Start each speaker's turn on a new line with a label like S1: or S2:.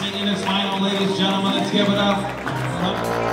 S1: 19 final, ladies and gentlemen. Let's give it up.